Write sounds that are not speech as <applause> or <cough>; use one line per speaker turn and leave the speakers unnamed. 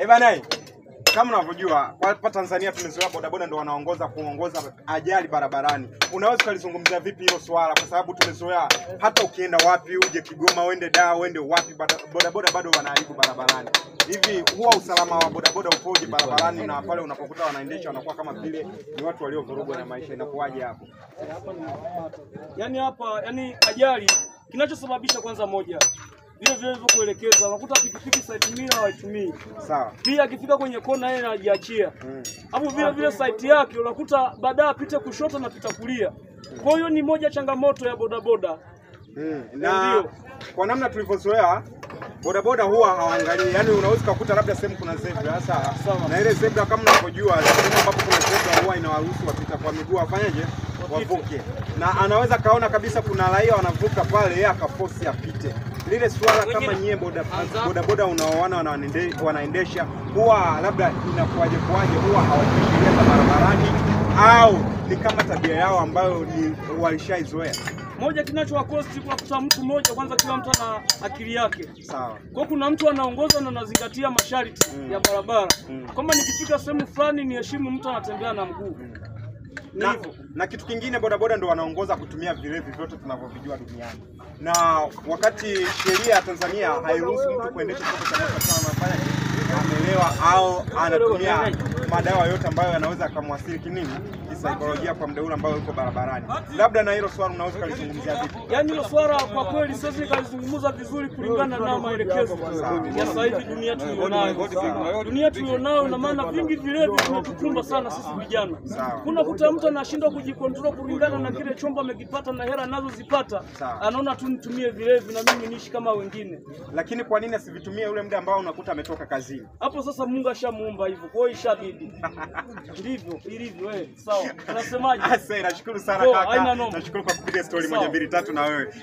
Eh bana, kama unavyojua hapa Tanzania tumezoea bodaboda ndo wanaongoza kuongoza ajali barabarani. Unaweza ukalizungumzia vipi hilo swala? Kwa sababu tumezoea hata ukienda wapi, uje Kigoma, uende Dar, uende wapi, bodaboda bado wanaharibu barabarani. Hivi huwa usalama wa bodaboda upoje barabarani, na pale unapokuta wanaendesha wanakuwa kama vile ni watu waliovurugwa na maisha, inakuwaje hapo?
Yaani hapa yani ajali kinachosababisha kwanza moja vile vile kuelekeza, unakuta pikipiki site mia hawaitumii,
Sawa.
pia akifika kwenye kona yeye anajiachia. Hapo, vile vile site yake unakuta baadaye apite kushoto na pita kulia. Kwa hiyo ni moja changamoto ya bodaboda.
Mm, na kwa namna tulivyozoea bodaboda huwa hawaangalii, yani unaweza kukuta labda sehemu kuna zebra. Sasa,
Sawa.
na ile zebra kama unavyojua, sehemu ambapo kuna zebra huwa inawaruhusu wapita kwa miguu wafanyeje, wavuke, na anaweza kaona kabisa kuna raia wanavuka pale, yeye akafosi apite. Lile swala kama nyie boda bodaboda unaoana wanaende- wanaendesha, huwa labda inakuaje kuaje, huwa hawajui sheria za barabarani au ni kama tabia yao ambayo ni walishaizoea?
Moja kinachowakosti kwa kusa mtu mmoja, kwanza kila mtu ana akili yake.
Sawa.
Kwa kuna mtu anaongoza na anazingatia masharti
Mm.
ya barabara
Mm.
kwamba nikifika sehemu fulani niheshimu mtu anatembea na mguu. Ni
na, na kitu kingine bodaboda ndo wanaongoza kutumia vilevi vyote tunavyovijua duniani, na wakati sheria ya Tanzania hairuhusu mtu kuendesha chombo cha moto kama amefanya amelewa au anatumia madawa yote ambayo yanaweza akamwathiri kinini kisaikolojia kwa mdeula ule ambao yuko barabarani. Labda na hilo swali unaweza ukalizungumzia vipi?
Yaani hilo swala kwa kweli sasa nikalizungumza vizuri kulingana na maelekezo ya sasa hivi dunia tulionayo. Dunia tulionayo na maana vingi vilevi vimetukumba sana sisi vijana. Kuna kuta mtu anashindwa kujikontrol kulingana na kile chombo amekipata na hela anazozipata, anaona tu nitumie vilevi na mimi niishi kama wengine.
Lakini kwa nini asivitumie ule muda ambao unakuta ametoka kazini?
Hapo sasa Mungu ashamuumba hivyo, kwa hiyo ishabidi <laughs> ndivyo ilivyo. wewe. sawa, unasemaje? <laughs>
Asante, nashukuru sana kaka, nashukuru kwa kupiga
Sawa.
moja mbili tatu na wewe.